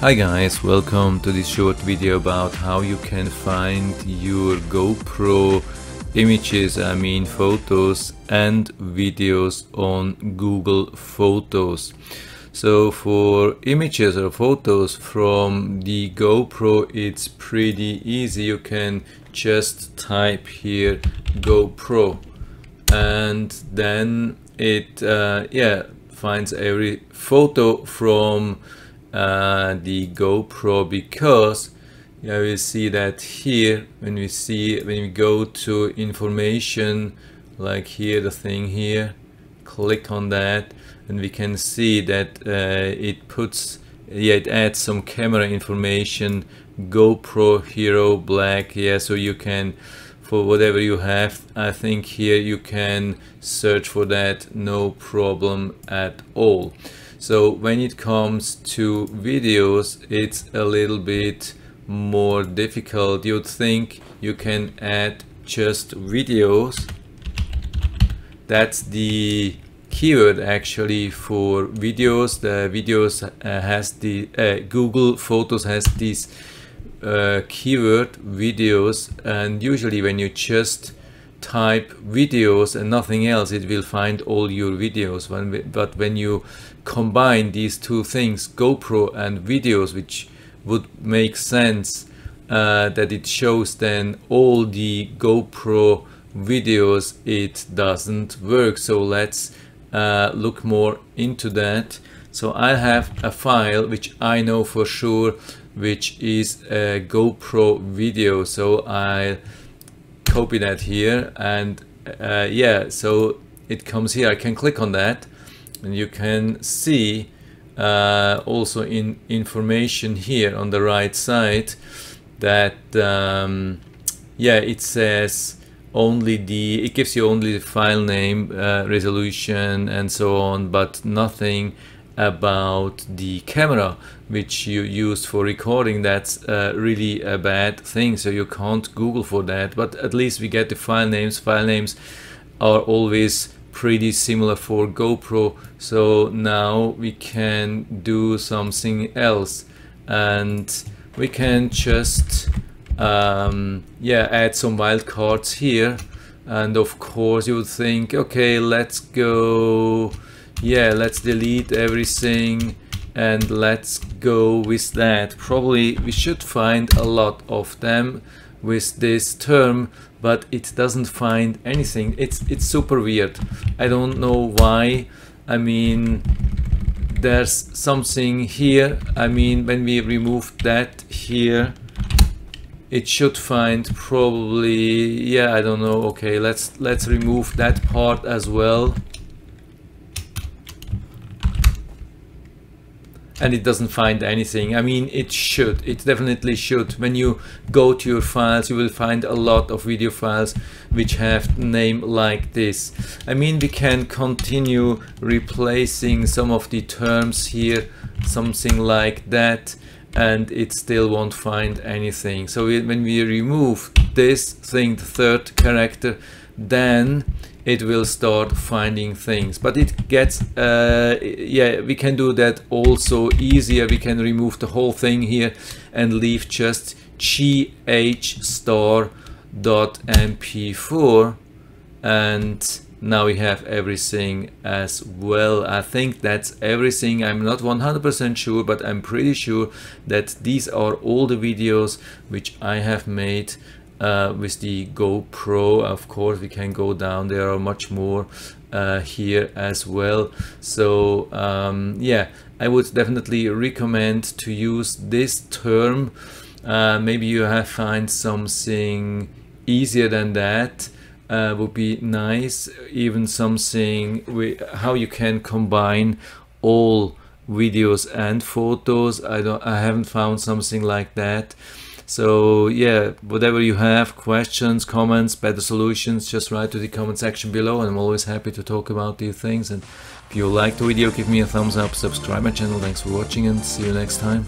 Hi guys, welcome to this short video about how you can find your GoPro images, I mean photos and videos on Google Photos. So for images or photos from the GoPro it's pretty easy. You can just type here GoPro and then it uh, yeah finds every photo from uh, the GoPro because yeah, we see that here when we see when we go to information like here the thing here click on that and we can see that uh, it puts yeah it adds some camera information GoPro Hero Black yeah so you can for whatever you have I think here you can search for that no problem at all so when it comes to videos, it's a little bit more difficult. You'd think you can add just videos. That's the keyword actually for videos. The videos uh, has the uh, Google Photos has this uh, keyword videos and usually when you just type videos and nothing else it will find all your videos. When, but when you combine these two things GoPro and videos which would make sense uh, that it shows then all the GoPro videos it doesn't work. So let's uh, look more into that. So I have a file which I know for sure which is a GoPro video. So I copy that here and uh, yeah so it comes here. I can click on that and you can see uh, also in information here on the right side that um, yeah it says only the it gives you only the file name uh, resolution and so on but nothing about the camera which you use for recording that's uh, really a bad thing so you can't google for that but at least we get the file names. File names are always pretty similar for GoPro so now we can do something else and we can just um, yeah add some wildcards here and of course you would think okay let's go yeah let's delete everything and let's go with that. Probably we should find a lot of them with this term but it doesn't find anything. It's it's super weird. I don't know why. I mean there's something here. I mean when we remove that here it should find probably yeah I don't know. Okay let's let's remove that part as well and it doesn't find anything. I mean, it should, it definitely should. When you go to your files, you will find a lot of video files which have name like this. I mean, we can continue replacing some of the terms here, something like that, and it still won't find anything. So when we remove this thing, the third character, then it will start finding things. But it gets uh, yeah we can do that also easier. We can remove the whole thing here and leave just gh star dot mp4 and now we have everything as well. I think that's everything. I'm not 100% sure but I'm pretty sure that these are all the videos which I have made uh, with the GoPro of course we can go down. There are much more uh, here as well. So um, yeah I would definitely recommend to use this term. Uh, maybe you have find something easier than that uh, would be nice. Even something with how you can combine all videos and photos. I don't I haven't found something like that so yeah, whatever you have, questions, comments, better solutions, just write to the comment section below and I'm always happy to talk about these things. And if you liked the video, give me a thumbs up, subscribe my channel. Thanks for watching and see you next time.